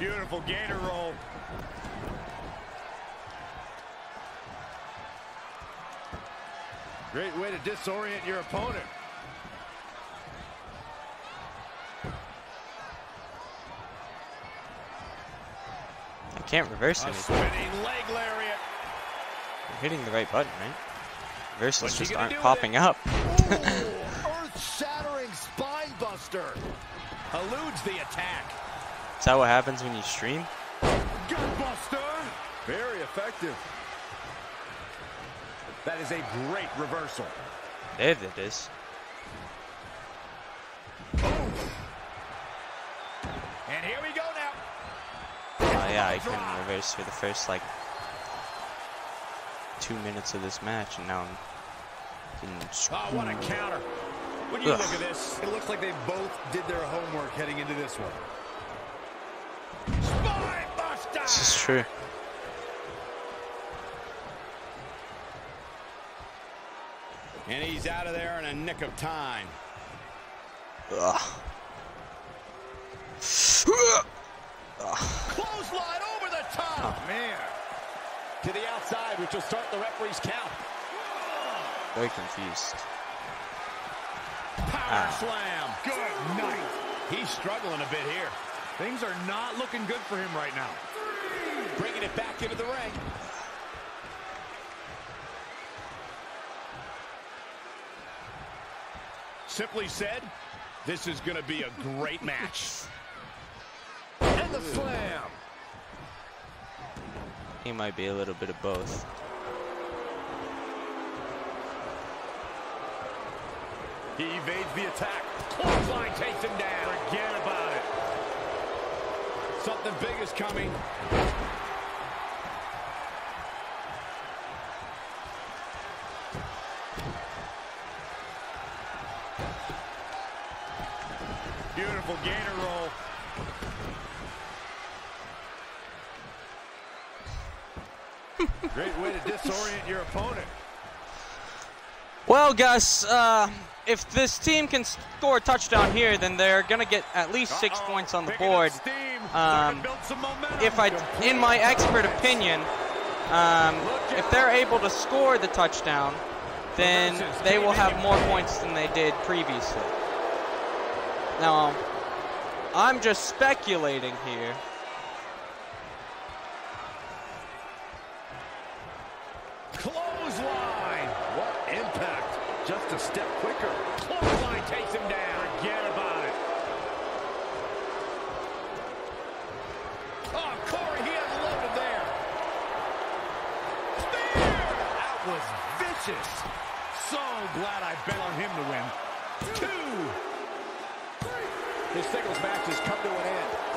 Beautiful gator roll. Great way to disorient your opponent. I can't reverse A anything. spinning leg lariat. You're hitting the right button, right? Reversals just aren't do with popping up. Earth-shattering spine buster. Eludes the attack. Is that what happens when you stream? Gutbuster. Very effective. That is a great reversal. There it is. And here we go now. Oh yeah, I couldn't reverse for the first like two minutes of this match, and now I'm getting Oh, what a counter. When you Ugh. look at this, It looks like they both did their homework heading into this one. Spine buster. This is true. And he's out of there in a nick of time. Ugh. Clothesline over the top. Man. To the outside, which will start the referee's count. Very confused. Power Ah. slam. Good night. He's struggling a bit here. Things are not looking good for him right now. Bringing it back into the ring. Simply said, this is going to be a great match. And the slam. He might be a little bit of both. He evades the attack. Clothesline takes him down. Forget about it. Something big is coming. Beautiful gator roll. Great way to disorient your opponent. Well, Gus, uh, if this team can score a touchdown here, then they're gonna get at least 6 Uh-oh. points on the board. Um, Starting to build some momentum. If I, in my expert opinion, um, if they're able to score the touchdown, then they will have more points than they did previously. Now, I'm just speculating here. Clothesline. What impact. Just a step quicker. Clothesline takes him down. Forget about it. Oh, Corey, he unloaded there. Spear! That was vicious. So glad I bet on him to win. Two. This singles match has come to an end.